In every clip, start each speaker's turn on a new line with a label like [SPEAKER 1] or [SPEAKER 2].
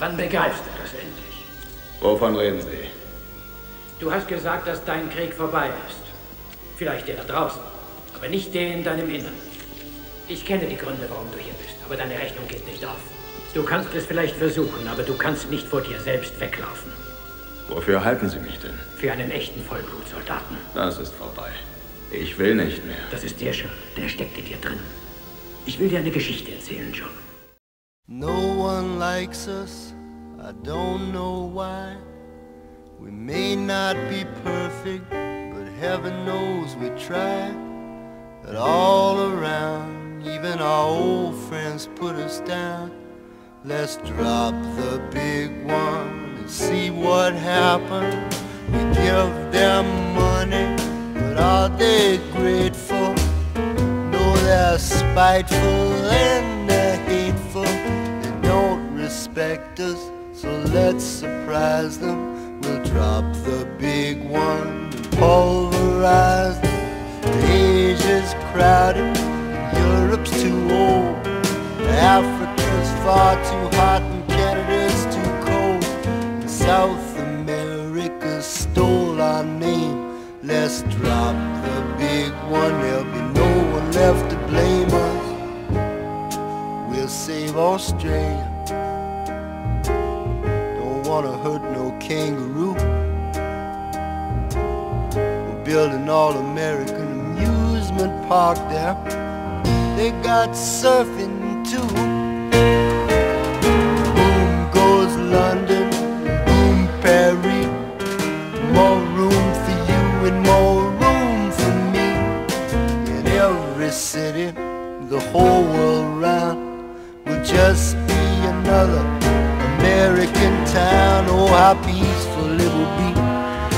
[SPEAKER 1] Wann begreifst du das endlich?
[SPEAKER 2] Wovon reden Sie?
[SPEAKER 1] Du hast gesagt, dass dein Krieg vorbei ist. Vielleicht der da draußen, aber nicht der in deinem Innern. Ich kenne die Gründe, warum du hier bist, aber deine Rechnung geht nicht auf. Du kannst es vielleicht versuchen, aber du kannst nicht vor dir selbst weglaufen.
[SPEAKER 2] Wofür halten Sie mich denn?
[SPEAKER 1] Für einen echten Vollblutsoldaten.
[SPEAKER 2] Das ist vorbei. Ich will nicht mehr.
[SPEAKER 1] Das ist der schon. Der steckt in dir drin. Ich will dir eine Geschichte erzählen, John.
[SPEAKER 3] No one likes us, I don't know why. We may not be perfect, but heaven knows we try. But all around, even our old friends put us down. Let's drop the big one and see what happens. We give them money, but are they grateful? No, they're spiteful and they're hateful. They don't respect us, so let's surprise them. We'll drop the big one and pulverize them. Asia's crowded, Europe's too old. Africa's far too hot and Canada's too cold. And South America stole our name. Let's drop the big one, there'll be no one left to blame us. We'll save Australia. Wanna hurt no kangaroo. We're building all American amusement park there. They got surfing too. Boom goes London, boom Paris. More room for you and more room for me. In every city, the whole world round will just be another American town. Oh, how peaceful it will be.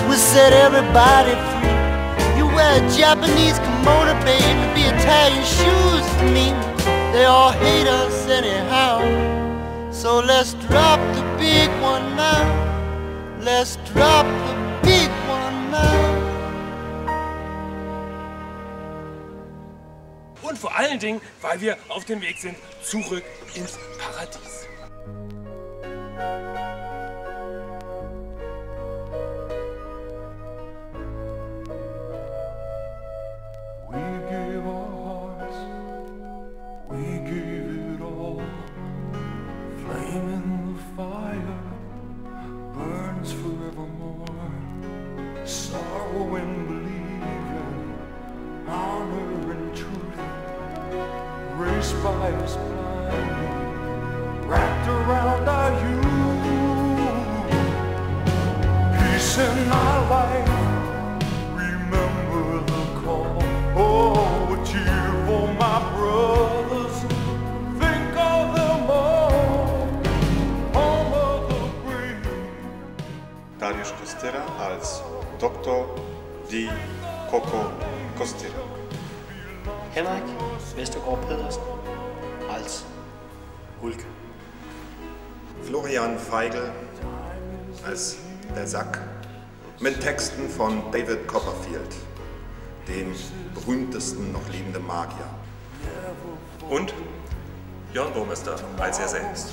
[SPEAKER 3] We'll set everybody free. You wear a Japanese kimono, baby, be Italian shoes for me. They all hate us anyhow. So let's drop the big one now. Let's drop the big one now.
[SPEAKER 4] Und vor allen Dingen, weil wir auf dem Weg sind zurück ins Paradies.
[SPEAKER 5] Raised by us blindly, wrapped around our youth. Peace in our life. Remember the call. Oh, a tear for my brothers. Think of them all. Home of the brave.
[SPEAKER 6] Dariusz Kostyra als Dr. Di Coco Kostyra.
[SPEAKER 7] Henrik Vestergaard Pedersen als Hulk.
[SPEAKER 6] Florian Feigl als der Sack mit Texten von David Copperfield, dem berühmtesten noch lebenden Magier.
[SPEAKER 4] Und Jörn Burmester als er selbst.